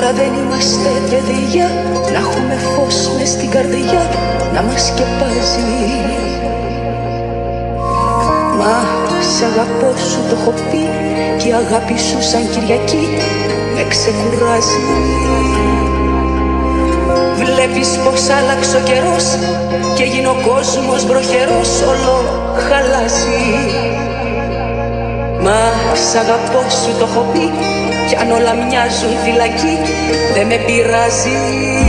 είμαστε παιδιά Να έχουμε φως μες στην καρδιά Να μας σκεπάζει. Μα σ' αγαπώ σου το έχω πει Και η αγάπη σου σαν Κυριακή Με ξεκουράζει. Βλέπεις πως άλλαξε ο καιρός Και γίνει ο κόσμος βροχερός Όλο χαλάζει. Μα σ' αγαπώ σου το έχω πει Κι αν όλα μοιάζουν φυλακή. Δεν με πειράζει